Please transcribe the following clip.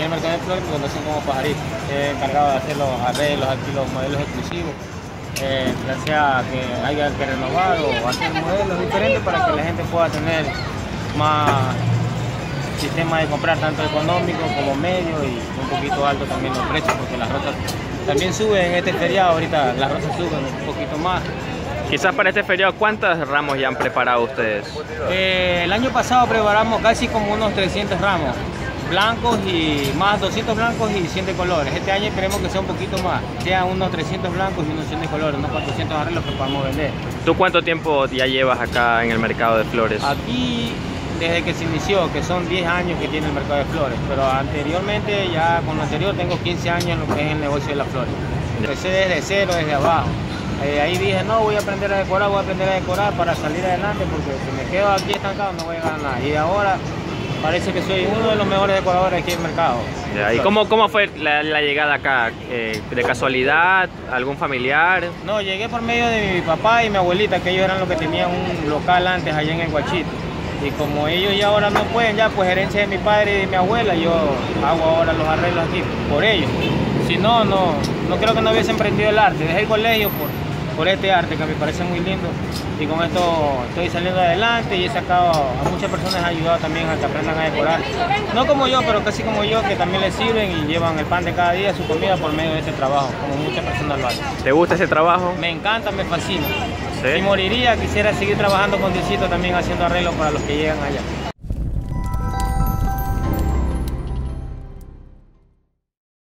en el mercado de flores me conocen como pajarito. He encargado de hacer los arreglos aquí, los modelos exclusivos. Eh, ya sea que haya que renovar o hacer modelos diferentes para que la gente pueda tener más sistema de comprar tanto económico como medio y un poquito alto también los precios porque las rosas también suben en este feriado, ahorita las rosas suben un poquito más. Quizás para este feriado, ¿cuántos ramos ya han preparado ustedes? Eh, el año pasado preparamos casi como unos 300 ramos blancos y más 200 blancos y 100 de colores. Este año esperemos que sea un poquito más, sea unos 300 blancos y unos 100 de colores, unos 400 arreglos que podamos vender. ¿Tú cuánto tiempo ya llevas acá en el mercado de flores? Aquí desde que se inició, que son 10 años que tiene el mercado de flores, pero anteriormente, ya con lo anterior, tengo 15 años en lo que es el negocio de las flores. Empecé desde cero, desde abajo. Eh, ahí dije, no, voy a aprender a decorar, voy a aprender a decorar para salir adelante, porque si me quedo aquí estancado no voy a ganar nada. Y ahora parece que soy uno de los mejores decoradores aquí en el mercado. ¿Y cómo, cómo fue la, llegada acá? Eh, ¿De casualidad? ¿Algún familiar? No, llegué por medio de mi papá y mi abuelita, que ellos eran los que tenían un local antes allá en el Guachito. Y como ellos ya ahora no pueden, ya pues herencia de mi padre y de mi abuela, yo hago ahora los arreglos aquí por ellos. Si no, no, no creo que no hubiese emprendido el arte. Dejé el colegio por, por este arte que me parece muy lindo y con esto estoy saliendo adelante y he sacado a muchas personas, ayudado también a que aprendan a decorar. No como yo, pero casi como yo, que también les sirven y llevan el pan de cada día, su comida por medio de este trabajo, como muchas personas lo hacen. ¿Te gusta ese trabajo? Me encanta, me fascina. Si moriría, quisiera seguir trabajando con Diosito también haciendo arreglos para los que llegan allá.